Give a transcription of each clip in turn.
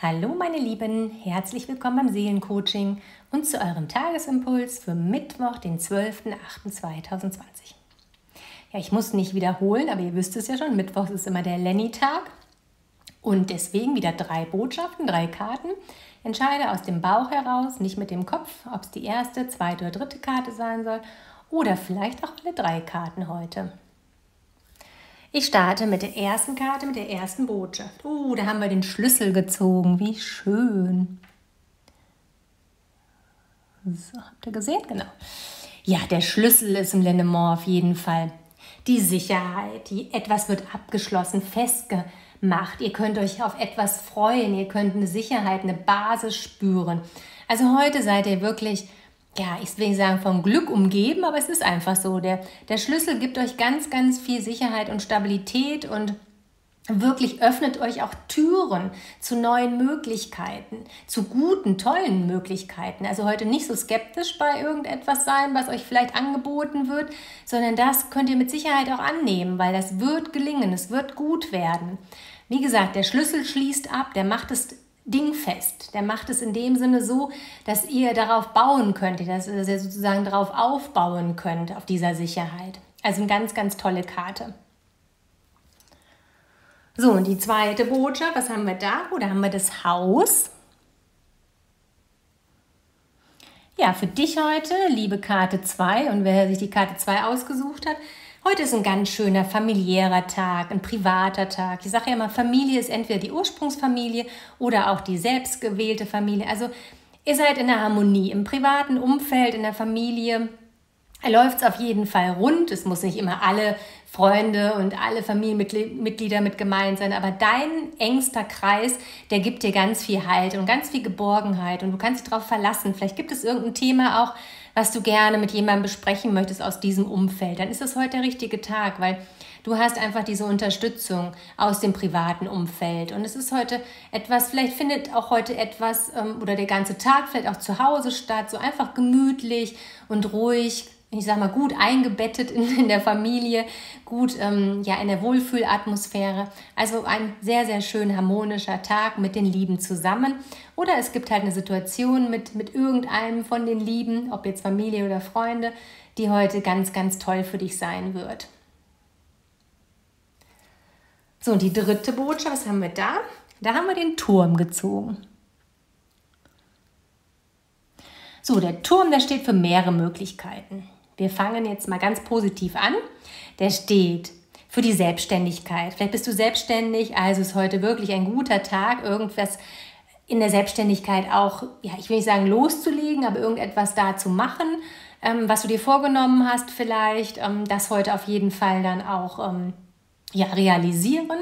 Hallo meine Lieben, herzlich willkommen beim Seelencoaching und zu eurem Tagesimpuls für Mittwoch, den 12.08.2020. Ja, ich muss nicht wiederholen, aber ihr wisst es ja schon, Mittwoch ist immer der Lenny-Tag und deswegen wieder drei Botschaften, drei Karten. Entscheide aus dem Bauch heraus, nicht mit dem Kopf, ob es die erste, zweite oder dritte Karte sein soll oder vielleicht auch alle drei Karten heute. Ich starte mit der ersten Karte, mit der ersten Botschaft. Oh, da haben wir den Schlüssel gezogen. Wie schön. So, habt ihr gesehen? Genau. Ja, der Schlüssel ist im Lenormand auf jeden Fall. Die Sicherheit, die, etwas wird abgeschlossen, festgemacht. Ihr könnt euch auf etwas freuen, ihr könnt eine Sicherheit, eine Basis spüren. Also heute seid ihr wirklich ja, ich will nicht sagen vom Glück umgeben, aber es ist einfach so. Der, der Schlüssel gibt euch ganz, ganz viel Sicherheit und Stabilität und wirklich öffnet euch auch Türen zu neuen Möglichkeiten, zu guten, tollen Möglichkeiten. Also heute nicht so skeptisch bei irgendetwas sein, was euch vielleicht angeboten wird, sondern das könnt ihr mit Sicherheit auch annehmen, weil das wird gelingen, es wird gut werden. Wie gesagt, der Schlüssel schließt ab, der macht es dingfest. Der macht es in dem Sinne so, dass ihr darauf bauen könnt, dass ihr sozusagen darauf aufbauen könnt, auf dieser Sicherheit. Also eine ganz, ganz tolle Karte. So, und die zweite Botschaft, was haben wir da? Oh, da haben wir das Haus. Ja, für dich heute, liebe Karte 2, und wer sich die Karte 2 ausgesucht hat, Heute ist ein ganz schöner familiärer Tag, ein privater Tag. Ich sage ja immer, Familie ist entweder die Ursprungsfamilie oder auch die selbstgewählte Familie. Also ihr seid in der Harmonie, im privaten Umfeld, in der Familie läuft es auf jeden Fall rund. Es muss nicht immer alle Freunde und alle Familienmitglieder mit gemeint sein, aber dein engster Kreis, der gibt dir ganz viel Halt und ganz viel Geborgenheit und du kannst dich darauf verlassen. Vielleicht gibt es irgendein Thema auch, was du gerne mit jemandem besprechen möchtest aus diesem Umfeld. Dann ist es heute der richtige Tag, weil du hast einfach diese Unterstützung aus dem privaten Umfeld. Und es ist heute etwas, vielleicht findet auch heute etwas ähm, oder der ganze Tag vielleicht auch zu Hause statt, so einfach gemütlich und ruhig ich sag mal, gut eingebettet in, in der Familie, gut ähm, ja, in der Wohlfühlatmosphäre. Also ein sehr, sehr schön harmonischer Tag mit den Lieben zusammen. Oder es gibt halt eine Situation mit, mit irgendeinem von den Lieben, ob jetzt Familie oder Freunde, die heute ganz, ganz toll für dich sein wird. So, und die dritte Botschaft, was haben wir da? Da haben wir den Turm gezogen. So, der Turm, der steht für mehrere Möglichkeiten. Wir fangen jetzt mal ganz positiv an. Der steht für die Selbstständigkeit. Vielleicht bist du selbstständig, also ist heute wirklich ein guter Tag, irgendwas in der Selbstständigkeit auch, ja, ich will nicht sagen loszulegen, aber irgendetwas da zu machen, ähm, was du dir vorgenommen hast vielleicht, ähm, das heute auf jeden Fall dann auch ähm, ja, realisieren.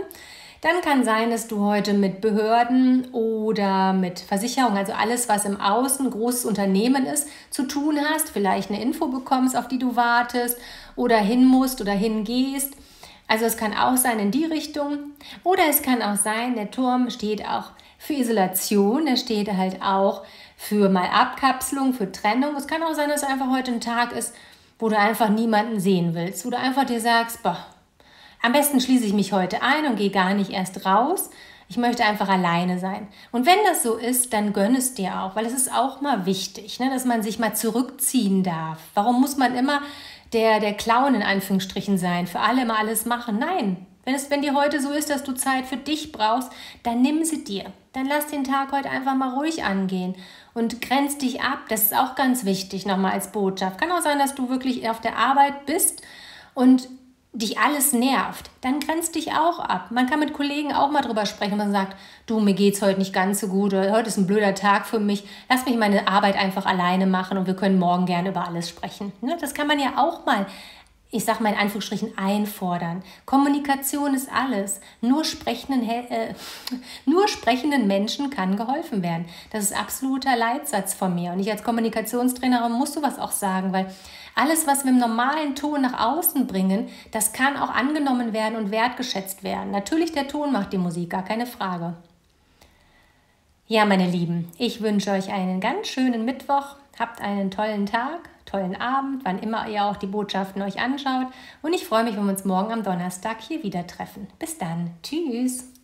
Dann kann sein, dass du heute mit Behörden oder mit Versicherung, also alles, was im Außen großes Unternehmen ist, zu tun hast. Vielleicht eine Info bekommst, auf die du wartest oder hin musst oder hingehst. Also es kann auch sein in die Richtung. Oder es kann auch sein, der Turm steht auch für Isolation, er steht halt auch für mal Abkapselung, für Trennung. Es kann auch sein, dass einfach heute ein Tag ist, wo du einfach niemanden sehen willst, wo du einfach dir sagst, boah, am besten schließe ich mich heute ein und gehe gar nicht erst raus. Ich möchte einfach alleine sein. Und wenn das so ist, dann gönn es dir auch, weil es ist auch mal wichtig, ne, dass man sich mal zurückziehen darf. Warum muss man immer der, der Clown in Anführungsstrichen sein, für alle mal alles machen? Nein, wenn es, wenn dir heute so ist, dass du Zeit für dich brauchst, dann nimm sie dir. Dann lass den Tag heute einfach mal ruhig angehen und grenz dich ab. Das ist auch ganz wichtig nochmal als Botschaft. Kann auch sein, dass du wirklich auf der Arbeit bist und dich alles nervt, dann grenzt dich auch ab. Man kann mit Kollegen auch mal drüber sprechen, wenn man sagt, du, mir geht's heute nicht ganz so gut oder heute ist ein blöder Tag für mich, lass mich meine Arbeit einfach alleine machen und wir können morgen gerne über alles sprechen. Ne, das kann man ja auch mal ich sage mal in Anführungsstrichen, einfordern. Kommunikation ist alles. Nur sprechenden, äh, nur sprechenden Menschen kann geholfen werden. Das ist absoluter Leitsatz von mir. Und ich als Kommunikationstrainerin muss sowas auch sagen, weil alles, was wir im normalen Ton nach außen bringen, das kann auch angenommen werden und wertgeschätzt werden. Natürlich, der Ton macht die Musik, gar keine Frage. Ja, meine Lieben, ich wünsche euch einen ganz schönen Mittwoch. Habt einen tollen Tag tollen Abend, wann immer ihr auch die Botschaften euch anschaut. Und ich freue mich, wenn wir uns morgen am Donnerstag hier wieder treffen. Bis dann. Tschüss.